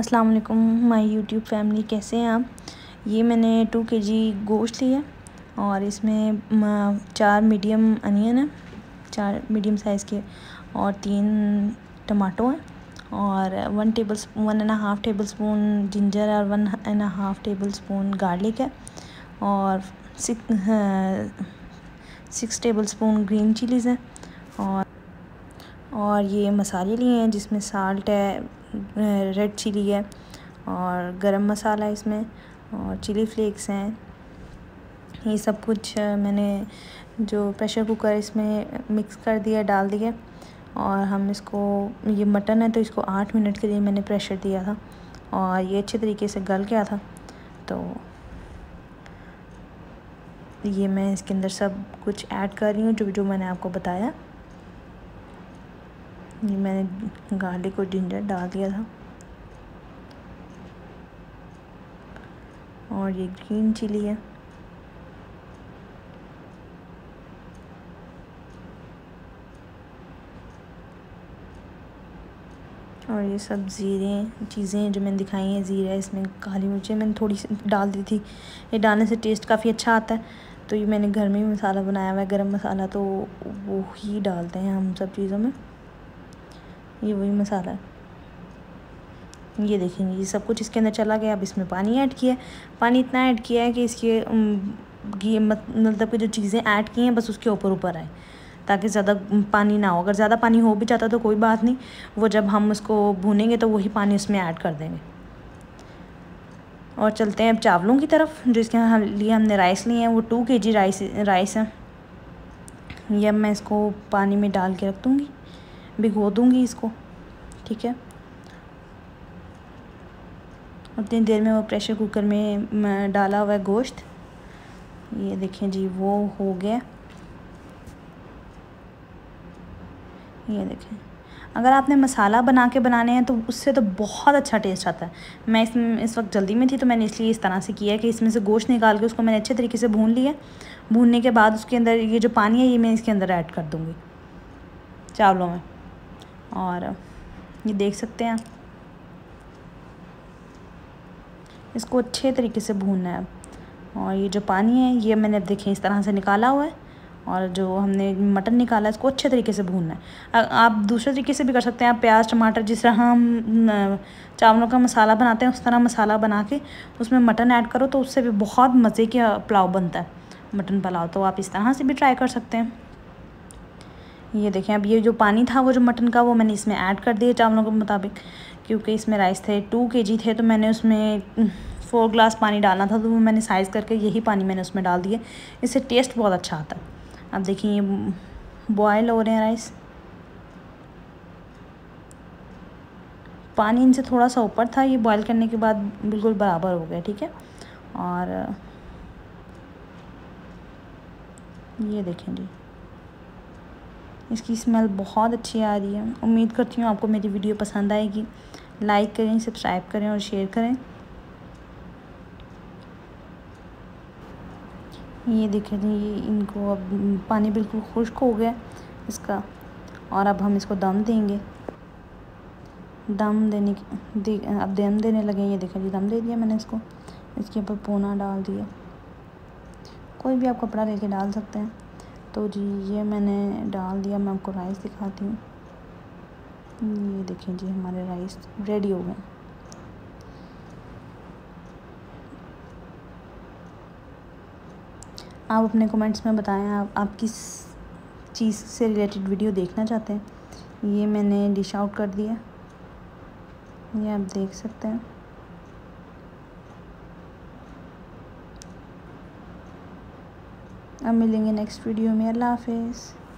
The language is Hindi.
अस्सलाम वालेकुम माय यूट्यूब फैमिली, कैसे हैं आप? ये मैंने टू के जी गोश्त लिया और इसमें चार मीडियम अनियन है, चार मीडियम साइज़ के और तीन टमाटो हैं और one tablespoon one and half tablespoon ginger और one and half tablespoon garlic है और six six tablespoon green chillies हैं और और ये मसाले लिए हैं, जिसमें साल्ट है रेड चिली है और गरम मसाला इसमें और चिली फ्लेक्स हैं। ये सब कुछ मैंने जो प्रेशर कुकर इसमें मिक्स कर दिया, डाल दिया और हम इसको, ये मटन है तो इसको आठ मिनट के लिए मैंने प्रेशर दिया था और ये अच्छे तरीके से गल गया था। तो ये मैं इसके अंदर सब कुछ ऐड कर रही हूँ, जो जो मैंने आपको बताया। ये मैंने गार्लिक और जिंजर डाल दिया था। और ये ग्रीन चिली है। और ये सब ज़ीरे, चीज़ें जो मैंने दिखाई हैं, ज़ीरा, इसमें काली मिर्चें, मैंने थोड़ी सी डाल दी थी। ये डालने से टेस्ट काफ़ी अच्छा आता है। तो ये मैंने घर में ही मसाला बनाया हुआ है, गरम मसाला तो वो ही डालते हैं हम सब चीज़ों में। ये वही मसाला है। ये देखेंगे ये सब कुछ इसके अंदर चला गया। अब इसमें पानी ऐड किया पानी इतना ऐड किया है कि इसके मतलब कि जो चीज़ें ऐड की हैं, बस उसके ऊपर ऊपर आए। ताकि ज़्यादा पानी ना हो। अगर ज़्यादा पानी हो भी जाता तो कोई बात नहीं। वो जब हम उसको भूनेंगे तो वही पानी उसमें ऐड कर देंगे। और चलते हैं अब चावलों की तरफ़, जो इसके लिए हमने राइस लिए हैं। वो टू के जी राइस राइस हैं। ये मैं इसको पानी में डाल के रख दूँगी। भिगो दूँगी इसको, ठीक है? उतनी देर में वो प्रेशर कुकर में डाला हुआ है गोश्त। ये देखें जी, वो हो गया। ये देखें। अगर आपने मसाला बना के बनाने हैं तो उससे तो बहुत अच्छा टेस्ट आता है। मैं इस इस वक्त जल्दी में थी तो मैंने इसलिए इस तरह से किया है कि इसमें से गोश्त निकाल के उसको मैंने अच्छे तरीके से भून लिया भूनने के बाद उसके अंदर ये जो पानी है, ये मैं इसके अंदर ऐड कर दूँगी। चावलों में। और ये देख सकते हैं। इसको अच्छे तरीके से भूनना है। और ये जो पानी है, ये मैंने देखें इस तरह से निकाला हुआ है। और जो हमने मटन निकाला इसको अच्छे तरीके से भूनना है। आप दूसरे तरीके से भी कर सकते हैं। आप प्याज, टमाटर जिस तरह हम चावलों का मसाला बनाते हैं, उस तरह मसाला बना के उसमें मटन ऐड करो तो उससे भी बहुत मज़े का पुलाव बनता है। मटन पुलाव तो आप इस तरह से भी ट्राई कर सकते हैं। ये देखें, अब ये जो पानी था, वो जो मटन का, वो मैंने इसमें ऐड कर दिया चावलों के मुताबिक, क्योंकि इसमें राइस थे, टू के जी थे तो मैंने उसमें फोर ग्लास पानी डालना था तो वो मैंने साइज़ करके यही पानी मैंने उसमें डाल दिया। इससे टेस्ट बहुत अच्छा आता है। अब देखिए, ये बॉयल हो रहे हैं राइस। पानी इनसे थोड़ा सा ऊपर था, ये बॉयल करने के बाद बिल्कुल बराबर हो गया, ठीक है? और ये देखें जी। इसकी स्मेल बहुत अच्छी आ रही है। उम्मीद करती हूँ आपको मेरी वीडियो पसंद आएगी। लाइक करें सब्सक्राइब करें और शेयर करें। ये देखें ये इनको अब पानी बिल्कुल खुश्क हो गया इसका। और अब हम इसको दम देंगे। दम देने के, दे, अब दम देने लगे ये देखें जी, दम दे दिया मैंने इसको। इसके ऊपर पोना डाल दिया। कोई भी आप कपड़ा लेके डाल सकते हैं। तो जी, ये मैंने डाल दिया, मैं आपको राइस दिखाती हूँ। ये देखें जी, हमारे राइस रेडी हो गए। आप अपने कमेंट्स में बताएँ, आप आप किस चीज़ से रिलेटेड वीडियो देखना चाहते हैं? ये मैंने डिश आउट कर दिया। ये आप देख सकते हैं। अब मिलेंगे नेक्स्ट वीडियो में। अल्लाह हाफिज़।